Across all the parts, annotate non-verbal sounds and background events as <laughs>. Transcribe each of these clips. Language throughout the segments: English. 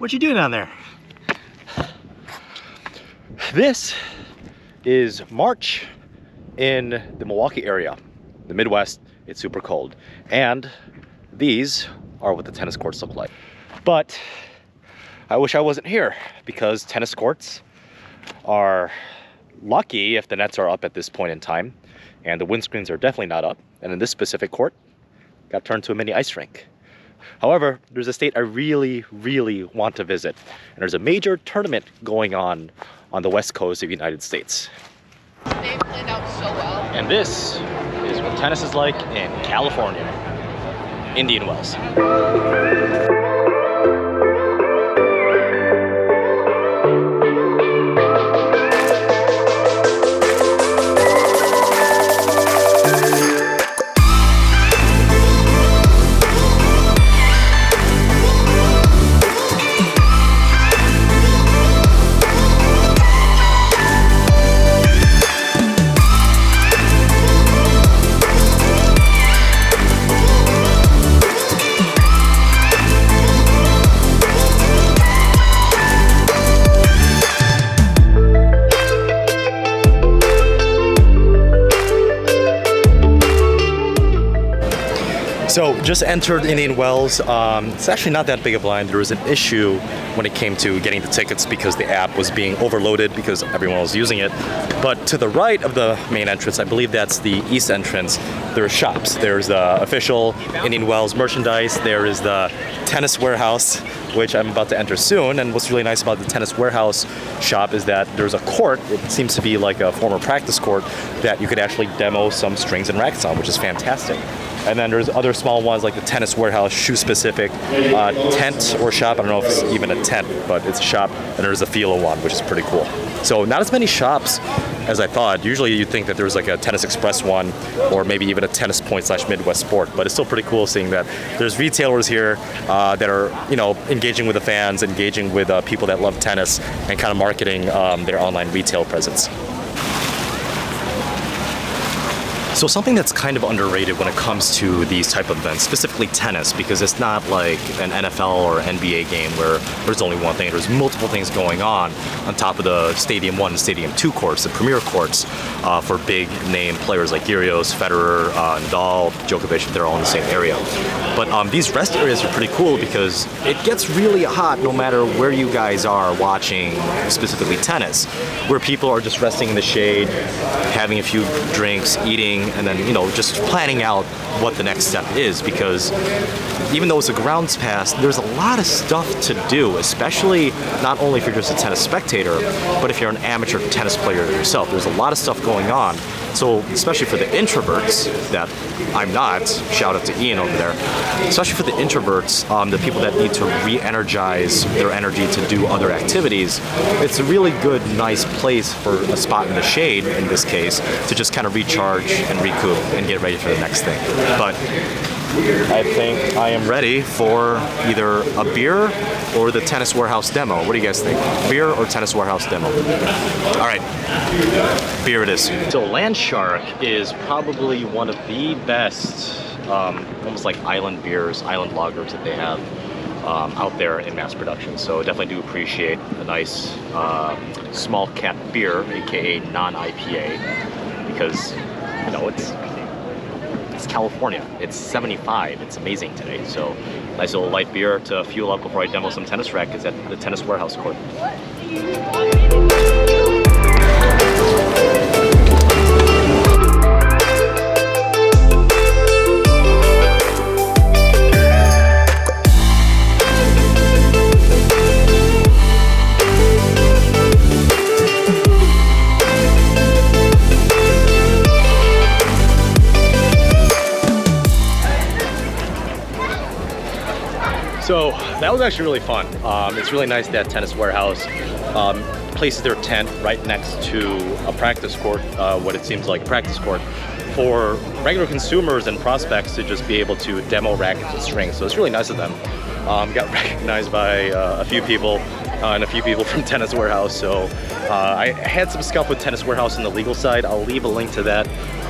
What you doing down there? This is March in the Milwaukee area, the Midwest. It's super cold. And these are what the tennis courts look like. But I wish I wasn't here because tennis courts are lucky if the nets are up at this point in time and the windscreens are definitely not up. And in this specific court, got turned to a mini ice rink. However, there's a state I really, really want to visit. And there's a major tournament going on on the west coast of the United States. They planned out so well. And this is what tennis is like in California, Indian Wells. So just entered Indian Wells. Um, it's actually not that big of a line. There was an issue when it came to getting the tickets because the app was being overloaded because everyone was using it. But to the right of the main entrance, I believe that's the east entrance, there are shops. There's the official Indian Wells merchandise. There is the tennis warehouse, which I'm about to enter soon. And what's really nice about the tennis warehouse shop is that there's a court. It seems to be like a former practice court that you could actually demo some strings and rackets on, which is fantastic. And then there's other small ones like the Tennis Warehouse, shoe specific uh, tent or shop. I don't know if it's even a tent, but it's a shop. And there's a Fila one, which is pretty cool. So not as many shops as I thought. Usually you'd think that there's like a Tennis Express one or maybe even a Tennis Point slash Midwest Sport, but it's still pretty cool seeing that there's retailers here uh, that are, you know, engaging with the fans, engaging with uh, people that love tennis and kind of marketing um, their online retail presence. So something that's kind of underrated when it comes to these type of events, specifically tennis, because it's not like an NFL or NBA game where there's only one thing. There's multiple things going on on top of the Stadium 1 and Stadium 2 courts, the premier courts uh, for big name players like Kyrgios, Federer, uh, Nadal, Djokovic, they're all in the same area. But um, these rest areas are pretty cool because it gets really hot no matter where you guys are watching specifically tennis, where people are just resting in the shade, having a few drinks, eating, and then you know just planning out what the next step is because even though it's a grounds pass, there's a lot of stuff to do, especially not only if you're just a tennis spectator, but if you're an amateur tennis player yourself. There's a lot of stuff going on. So especially for the introverts that I'm not, shout out to Ian over there, especially for the introverts, um, the people that need to re-energize their energy to do other activities, it's a really good, nice place for a spot in the shade, in this case, to just kind of recharge and recoup and get ready for the next thing. But I think I am ready for either a beer or the Tennis Warehouse demo. What do you guys think? Beer or Tennis Warehouse demo? All right, beer it is. So Landshark is probably one of the best, um, almost like island beers, island lagers that they have um, out there in mass production. So definitely do appreciate a nice uh, small cap beer, aka non-IPA, because you know it's it's California. It's 75. It's amazing today. So nice little light beer to fuel up before I demo some tennis rackets at the tennis warehouse court. Was actually really fun. Um, it's really nice that Tennis Warehouse um, places their tent right next to a practice court, uh, what it seems like a practice court, for regular consumers and prospects to just be able to demo rackets and strings. So it's really nice of them. Um, got <laughs> recognized by uh, a few people uh, and a few people from Tennis Warehouse. So uh, I had some scuff with Tennis Warehouse on the legal side. I'll leave a link to that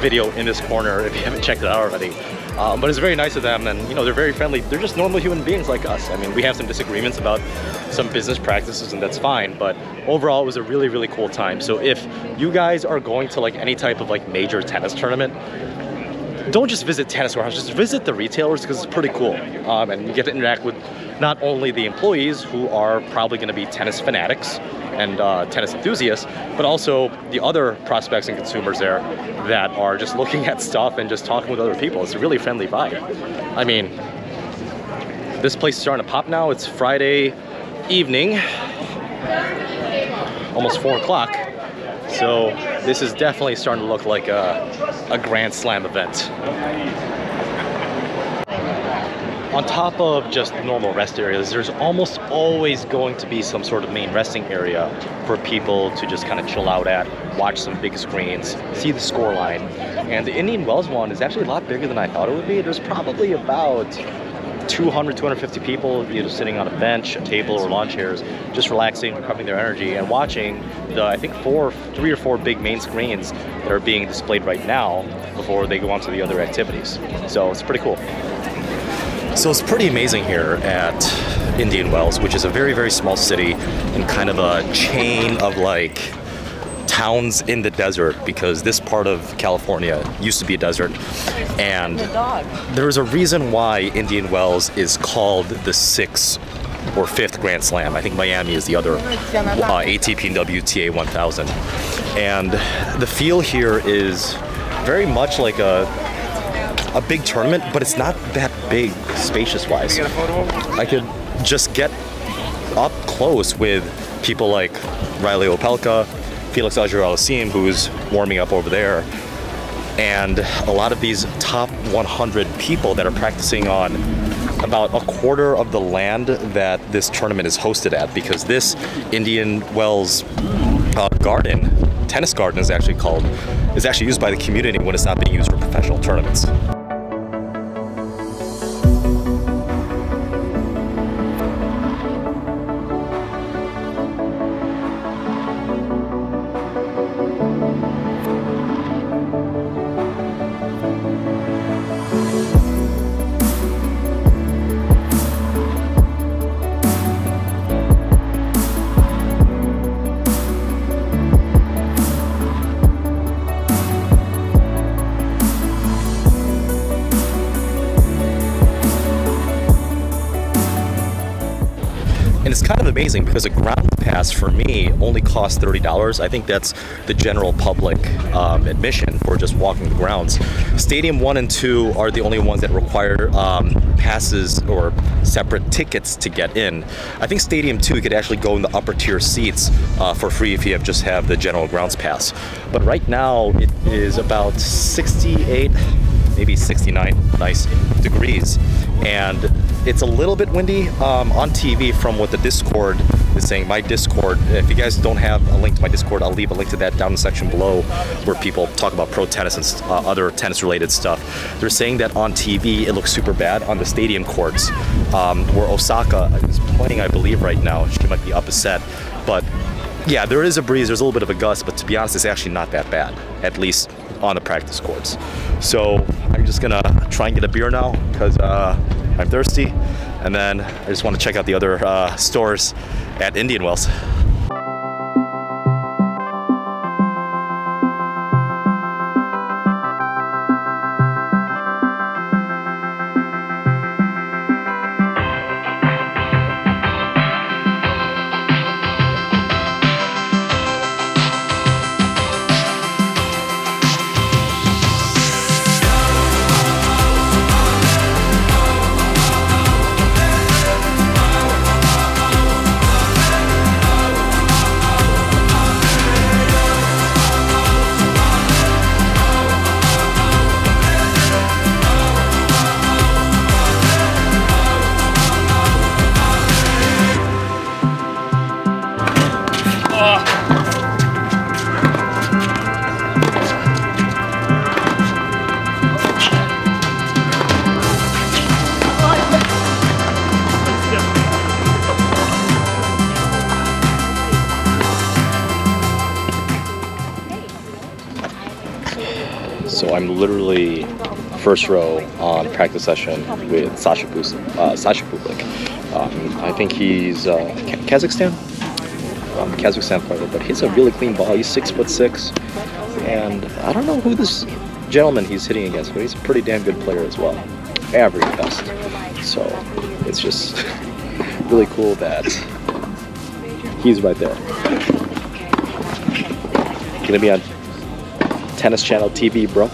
video in this corner if you haven't checked it out already. Uh, but it's very nice of them, and you know they're very friendly. They're just normal human beings like us. I mean, we have some disagreements about some business practices, and that's fine. But overall, it was a really, really cool time. So if you guys are going to like any type of like major tennis tournament, don't just visit tennis warehouse, just visit the retailers because it's pretty cool. Um, and you get to interact with not only the employees who are probably going to be tennis fanatics and uh, tennis enthusiasts, but also the other prospects and consumers there that are just looking at stuff and just talking with other people. It's a really friendly vibe. I mean, this place is starting to pop now. It's Friday evening, almost four o'clock. So this is definitely starting to look like a, a Grand Slam event. On top of just normal rest areas, there's almost always going to be some sort of main resting area for people to just kind of chill out at, watch some big screens, see the score line. And the Indian Wells one is actually a lot bigger than I thought it would be. There's probably about 200, 250 people either sitting on a bench, a table, or lawn chairs, just relaxing, recovering their energy, and watching the, I think, four, three or four big main screens that are being displayed right now before they go on to the other activities. So it's pretty cool. So it's pretty amazing here at Indian Wells, which is a very, very small city and kind of a chain of like towns in the desert because this part of California used to be a desert. And there's a reason why Indian Wells is called the sixth or fifth Grand Slam. I think Miami is the other uh, ATP and WTA 1000. And the feel here is very much like a a big tournament, but it's not that big spacious wise. I could just get up close with people like Reilly Opelka, Felix Auger-Aliassime, who's warming up over there, and a lot of these top 100 people that are practicing on about a quarter of the land that this tournament is hosted at because this Indian Wells uh, garden, tennis garden is actually called, is actually used by the community when it's not being used for professional tournaments. And it's kind of amazing because a ground pass for me only costs $30. I think that's the general public um, admission for just walking the grounds. Stadium 1 and 2 are the only ones that require um, passes or separate tickets to get in. I think Stadium 2 you could actually go in the upper tier seats uh, for free if you have just have the general grounds pass. But right now it is about 68 maybe 69 nice degrees and it's a little bit windy um, on TV from what the Discord is saying. My Discord, if you guys don't have a link to my Discord, I'll leave a link to that down in the section below where people talk about pro tennis and uh, other tennis related stuff. They're saying that on TV it looks super bad on the stadium courts um, where Osaka is playing, I believe, right now. She might be up a set, but yeah, there is a breeze, there's a little bit of a gust, but to be honest, it's actually not that bad, at least on the practice courts. So I'm just gonna try and get a beer now because uh, I'm thirsty, and then I just want to check out the other uh, stores at Indian Wells. So I'm literally first row on practice session with Sasha, Bus- uh, Sasha Bublik. Um, I think he's uh, Ka- Kazakhstan, um, Kazakhstan player, but he's a really clean ball. He's six foot six, and I don't know who this gentleman he's hitting against, but he's a pretty damn good player as well, average best. So it's just <laughs> really cool that he's right there. Gonna be on Tennis Channel TV, bro.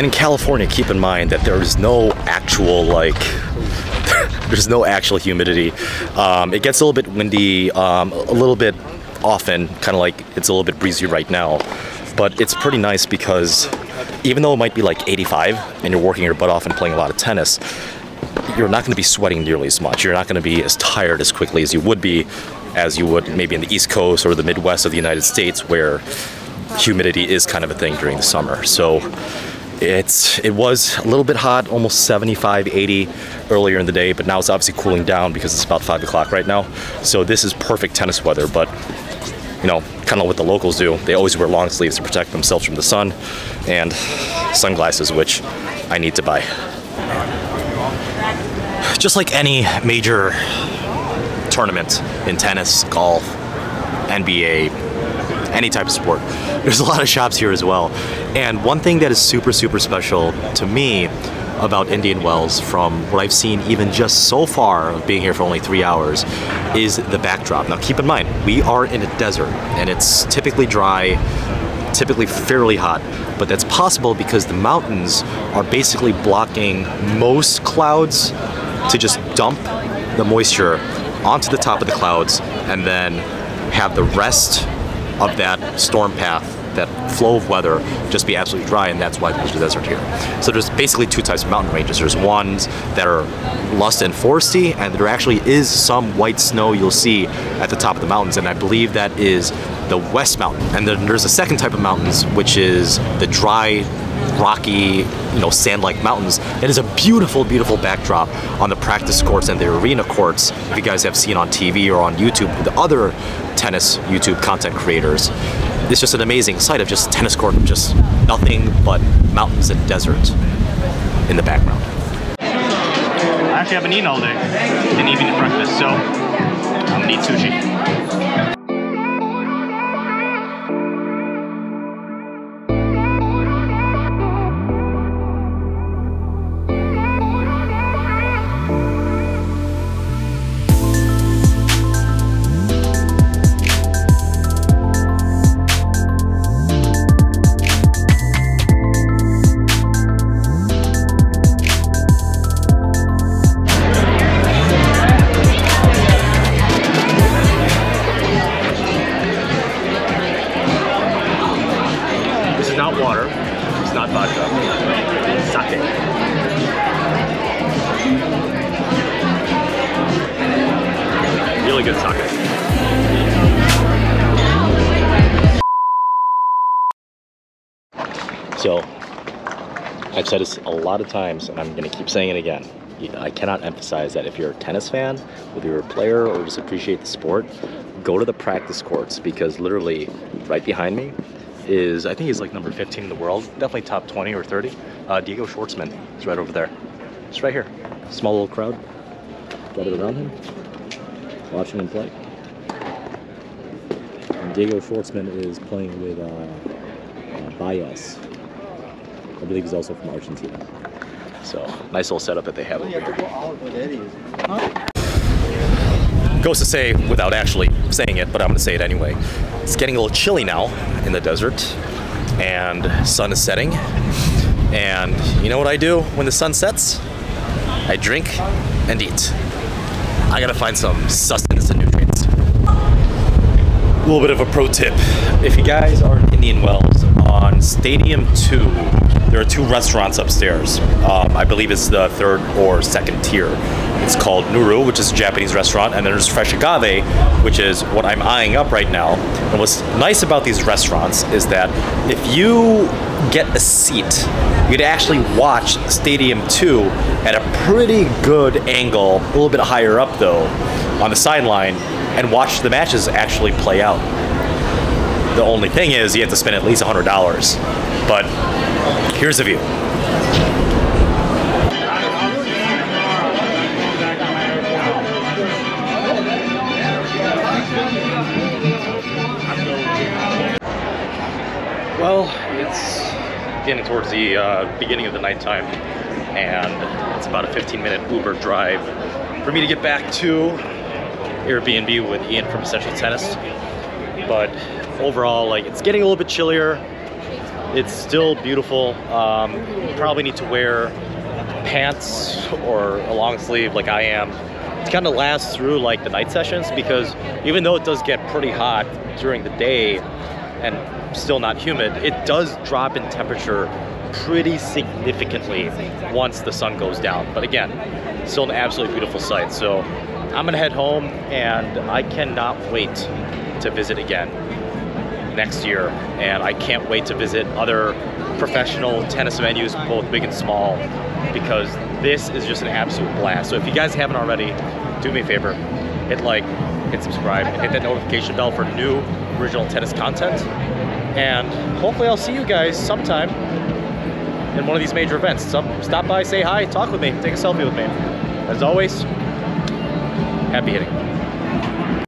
And in California, keep in mind that there is no actual like there's no actual humidity. Um, it gets a little bit windy, um, a little bit often, kind of like it's a little bit breezy right now. But it's pretty nice because even though it might be like 85 and you're working your butt off and playing a lot of tennis, you're not going to be sweating nearly as much. You're not going to be as tired as quickly as you would be as you would maybe in the East Coast or the Midwest of the United States where humidity is kind of a thing during the summer. So it's it was a little bit hot, almost 75, 80 earlier in the day, but now it's obviously cooling down because it's about five o'clock right now. So this is perfect tennis weather, but you know, kind of what the locals do. They always wear long sleeves to protect themselves from the sun and sunglasses, which I need to buy. Just like any major tournament in tennis, golf, NBA, any type of sport. There's a lot of shops here as well. And one thing that is super, super special to me about Indian Wells from what I've seen even just so far of being here for only three hours is the backdrop. Now keep in mind, we are in a desert and it's typically dry, typically fairly hot, but that's possible because the mountains are basically blocking most clouds to just dump the moisture onto the top of the clouds and then have the rest of that storm path, that flow of weather, just be absolutely dry, and that's why there's a desert here. So there's basically two types of mountain ranges. There's ones that are lush and foresty, and there actually is some white snow you'll see at the top of the mountains, and I believe that is the West Mountain. And then there's a second type of mountains, which is the dry, rocky, you know, sand-like mountains. It is a beautiful, beautiful backdrop on the practice courts and the arena courts. If you guys have seen on TV or on YouTube, the other tennis YouTube content creators, it's just an amazing sight of just tennis court, just nothing but mountains and desert in the background. I actually haven't eaten all day. Didn't even eat breakfast, so I'm gonna eat sushi. Vodka. Sake. Really good sake. So, I've said this a lot of times, and I'm going to keep saying it again. I cannot emphasize that if you're a tennis fan, whether you're a player or just appreciate the sport, go to the practice courts because literally right behind me is, I think he's like number 15 in the world, definitely top 20 or 30. Uh, Diego Schwartzman is right over there. It's right here. Small little crowd gathered around him, watching him play. And Diego Schwartzman is playing with uh, uh, Baez. I believe he's also from Argentina. So nice little setup that they have over here. Goes to say without actually saying it, but I'm gonna say it anyway. It's getting a little chilly now in the desert, and sun is setting. And you know what I do when the sun sets? I drink and eat. I gotta find some sustenance and nutrients. A little bit of a pro tip. If you guys are in Indian Wells on Stadium 2, there are two restaurants upstairs. Um, I believe it's the third or second tier. It's called Nobu, which is a Japanese restaurant, and then there's Fresh Agave, which is what I'm eyeing up right now. And what's nice about these restaurants is that if you get a seat, you would actually watch Stadium 2 at a pretty good angle, a little bit higher up though, on the sideline, and watch the matches actually play out. The only thing is you have to spend at least $100. But here's the view. Well, it's getting towards the uh, beginning of the nighttime, and it's about a 15 minute Uber drive for me to get back to Airbnb with Ian from Essential Tennis. But overall, like it's getting a little bit chillier. It's still beautiful. Um, probably need to wear pants or a long sleeve like I am to kind of last through like the night sessions because even though it does get pretty hot during the day and still not humid, it does drop in temperature pretty significantly once the sun goes down. But again, still an absolutely beautiful sight. So I'm gonna head home and I cannot wait to visit again next year. And I can't wait to visit other professional tennis venues, both big and small, because this is just an absolute blast. So if you guys haven't already, do me a favor, hit like, hit subscribe, and hit that notification bell for new original tennis content. And hopefully I'll see you guys sometime in one of these major events. stop by, say hi, talk with me, take a selfie with me. As always, happy hitting.